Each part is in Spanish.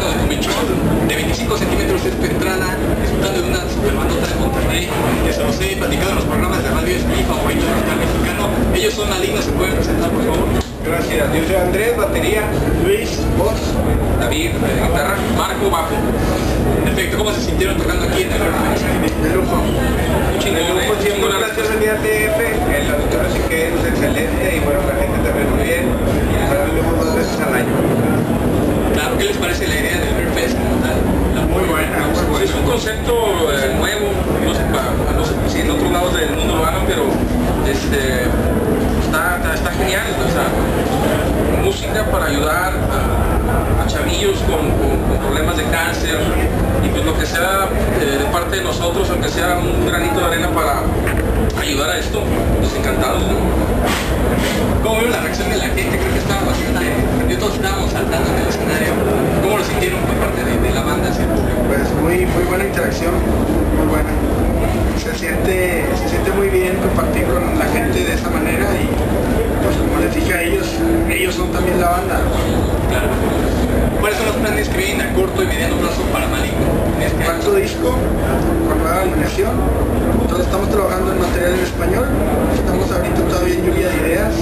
de convención de 25 centímetros es tu entrada, disfrutando de una super bandota de Monterrey. Ya se los he platicado en los programas de radio, es mi favorito musical mexicano. Ellos son malignos, se pueden presentar por favor. Gracias. Yo soy Andrés, batería, Luis, voz, David, eh, guitarra, Marco, bajo. Perfecto, ¿cómo se sintieron tocando aquí en el de lujo. Chingón, De eh, siempre un la placer venir al DF, el auditorio sí que es excelente y bueno, la gente también muy bien. Para mí dos veces al año. ¿Qué les parece la idea del Beer Fest como tal? La Muy buena, muy buena. Es un concepto eh, nuevo, no sé, pa- no sé si en otros lados del mundo lo hagan, pero este, está, está, está genial. O sea, música para ayudar a, a chavillos con, con- con problemas de cáncer y pues lo que sea eh, de parte de nosotros, aunque sea un granito de arena para ayudar a esto, pues encantados. ¿no? ¿Cómo vieron la reacción de la gente? Creo que estaba bastante... Yo todos estábamos saltando en el escenario. ¿Cómo lo sintieron por parte de, de la banda? hacia el público? Pues muy, muy buena interacción, muy buena. Se siente, se siente muy bien compartir con la gente de esa manera y pues como les dije a ellos, ellos son también la banda. Claro. ¿Cuáles son los planes que vienen a corto y mediano plazo para Maligno? en este? Cuarto disco, con nueva alineación. Todos estamos trabajando en material en español. Estamos ahorita todavía en lluvia de ideas.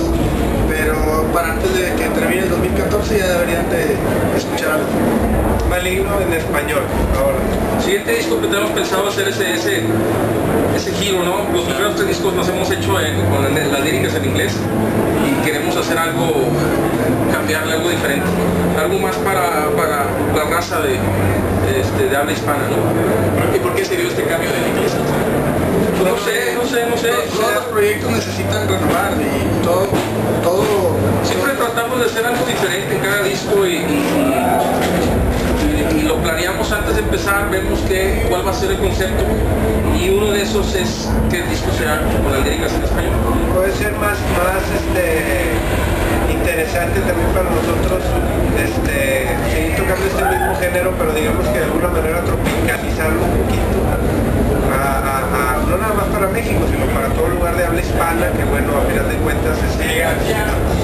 Pero para antes de que termine el 2014 ya deberían de escuchar algo. En español, ahora. Siguiente disco que tenemos pensado hacer ese, ese, ese giro, ¿no? Los primeros tres discos los hemos hecho en- con la- las líricas en inglés y queremos hacer algo, cambiarle algo diferente, algo más para, para la raza de, este, de habla hispana, ¿no? ¿Y por qué se dio este cambio del inglés? No sé, no sé, no sé. Todos los proyectos necesitan renovar y todo, todo, Siempre tratamos de hacer algo diferente en cada disco empezar, vemos que, cuál va a ser el concepto y uno de esos es que el disco sea con las líricas en español. Puede ser más, más este, interesante también para nosotros este, seguir tocando este mismo género, pero digamos que de alguna manera tropicalizarlo un poquito. A, a- a- no nada más para México, sino para todo lugar de habla hispana, que bueno, a final de cuentas este,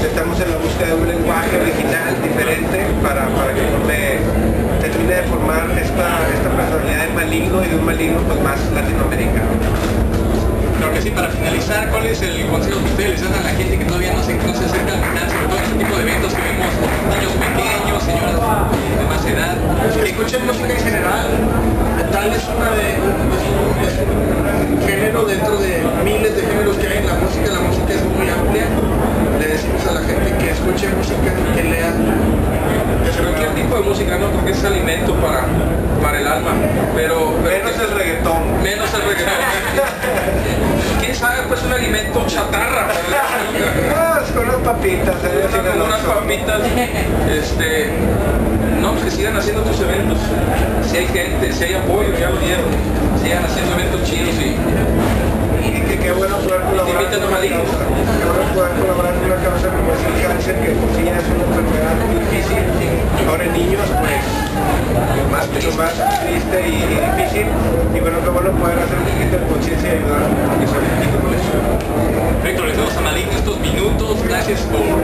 estamos en la búsqueda de un lenguaje original, diferente, para, para que forme- termine de formar esta, esta personalidad de pues, más latinoamericano. Claro que sí, para finalizar, ¿cuál es el consejo que ustedes les dan a la gente que todavía no se, no se acerca al sobre todo este tipo de eventos que vemos niños pequeños, señoras de más edad? que escuchen música en general. Metal es, una de, un, género dentro de miles de géneros que hay en la música. La música es muy amplia. Le decimos a la gente que escuche música, que lea. Cualquier tipo de música, ¿no? Porque es alimento para, para el alma, pero, pero Menos el reggaetón. menos el reggaetón. ¿Quién sabe? Pues un alimento chatarra. Ah, con unas papitas, con unas papitas, este, no, pues que sigan haciendo tus eventos, si hay gente, si hay apoyo, ya lo dieron, sigan haciendo eventos chidos y Y que qué bueno poder colaborar Invitan a con una Maligno. causa. Qué bueno poder colaborar con una causa que por sí ya es una enfermedad muy difícil. Ahora en niños, pues, más, mucho más triste y, difícil. Y bueno, qué bueno poder hacer un poquito de conciencia y ayudar a que poquito con eso. Perfecto, les damos a Maligno estos minutos. Gracias por